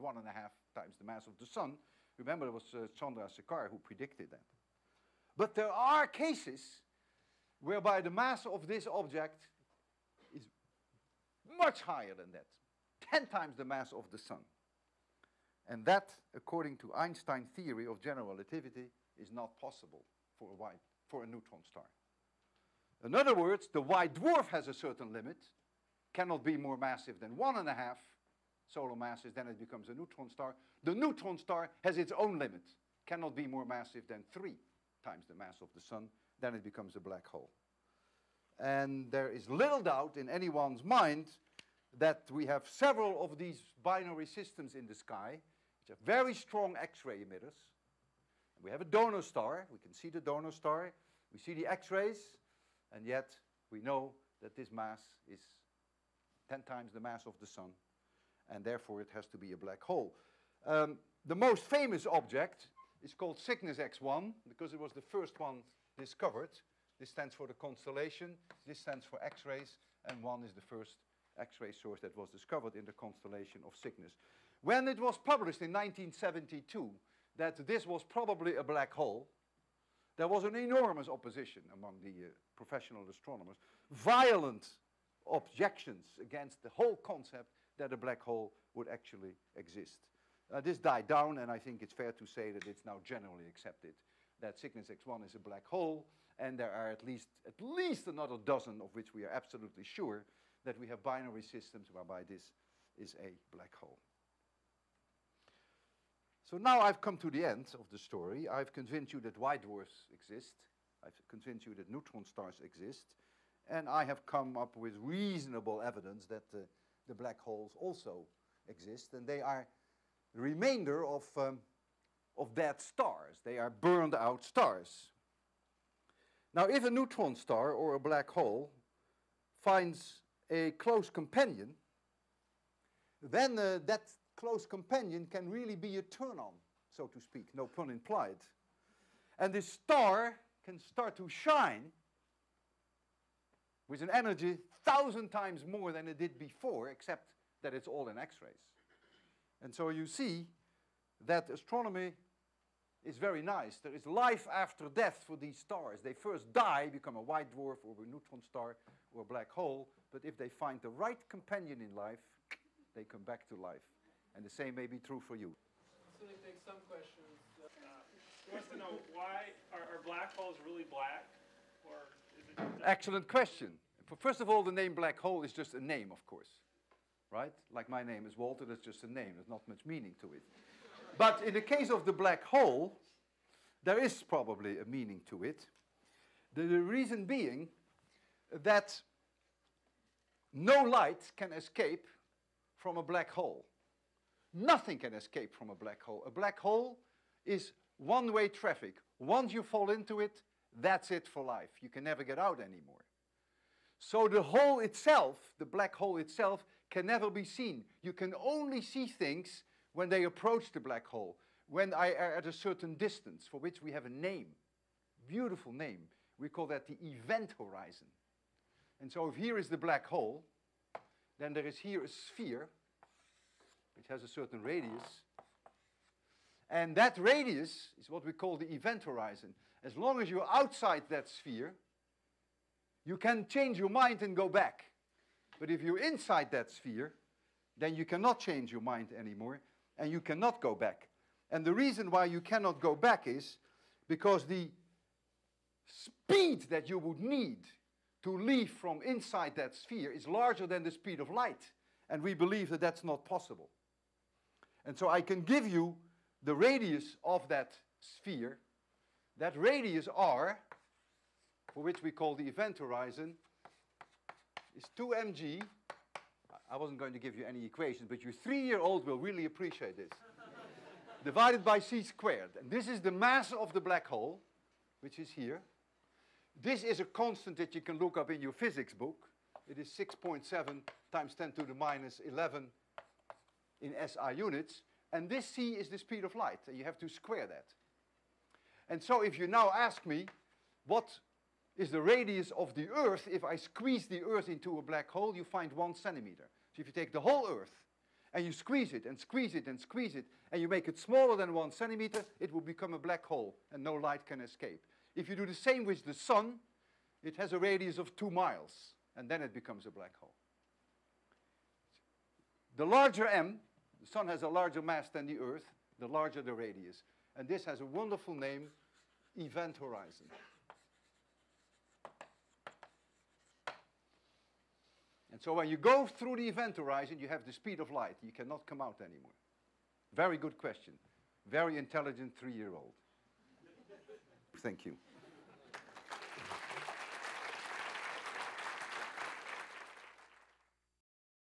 one and a half times the mass of the sun. Remember, it was uh, Chandrasekhar who predicted that. But there are cases whereby the mass of this object is much higher than that, 10 times the mass of the sun. And that, according to Einstein's theory of general relativity, is not possible for a, white, for a neutron star. In other words, the white dwarf has a certain limit, cannot be more massive than one and a half solar masses, then it becomes a neutron star. The neutron star has its own limit, cannot be more massive than three times the mass of the sun, then it becomes a black hole. And there is little doubt in anyone's mind that we have several of these binary systems in the sky, which are very strong X-ray emitters. And We have a donor star, we can see the donor star, we see the X-rays, and yet we know that this mass is 10 times the mass of the sun, and therefore it has to be a black hole. Um, the most famous object is called Cygnus X1 because it was the first one discovered. This stands for the constellation, this stands for X-rays, and one is the first X-ray source that was discovered in the constellation of Cygnus. When it was published in 1972 that this was probably a black hole, there was an enormous opposition among the uh, professional astronomers, violent objections against the whole concept that a black hole would actually exist. Uh, this died down, and I think it's fair to say that it's now generally accepted that Cygnus X1 is a black hole, and there are at least, at least another dozen of which we are absolutely sure that we have binary systems whereby this is a black hole. So now I've come to the end of the story. I've convinced you that white dwarfs exist. I've convinced you that neutron stars exist. And I have come up with reasonable evidence that uh, the black holes also exist. And they are the remainder of, um, of dead stars. They are burned out stars. Now, if a neutron star or a black hole finds a close companion, then uh, that close companion can really be a turn-on, so to speak, no pun implied. And this star can start to shine with an energy thousand times more than it did before, except that it's all in X-rays. And so you see that astronomy is very nice. There is life after death for these stars. They first die, become a white dwarf or a neutron star or a black hole, but if they find the right companion in life, they come back to life. And the same may be true for you. So we take some questions. Uh, wants to know why are, are black holes really black? Excellent question. First of all, the name black hole is just a name, of course, right? Like my name is Walter, that's just a name. There's not much meaning to it. But in the case of the black hole, there is probably a meaning to it. The, the reason being that no light can escape from a black hole. Nothing can escape from a black hole. A black hole is one-way traffic. Once you fall into it, that's it for life. You can never get out anymore. So the hole itself, the black hole itself, can never be seen. You can only see things when they approach the black hole, when I are at a certain distance, for which we have a name, beautiful name. We call that the event horizon. And so if here is the black hole, then there is here a sphere, which has a certain radius. And that radius is what we call the event horizon. As long as you're outside that sphere, you can change your mind and go back. But if you're inside that sphere, then you cannot change your mind anymore and you cannot go back. And the reason why you cannot go back is because the speed that you would need to leave from inside that sphere is larger than the speed of light. And we believe that that's not possible. And so I can give you the radius of that sphere. That radius r, for which we call the event horizon, is 2 mg. I wasn't going to give you any equations, but your three-year-old will really appreciate this. divided by c squared. And this is the mass of the black hole, which is here. This is a constant that you can look up in your physics book. It is 6.7 times 10 to the minus 11 in SI units. And this c is the speed of light, and you have to square that. And so if you now ask me, what is the radius of the Earth if I squeeze the Earth into a black hole, you find one centimeter. So if you take the whole Earth and you squeeze it and squeeze it and squeeze it, and you make it smaller than one centimeter, it will become a black hole and no light can escape. If you do the same with the sun, it has a radius of two miles, and then it becomes a black hole. The larger m, the sun has a larger mass than the Earth, the larger the radius. And this has a wonderful name, event horizon. And so when you go through the event horizon, you have the speed of light. You cannot come out anymore. Very good question. Very intelligent three-year-old. Thank you.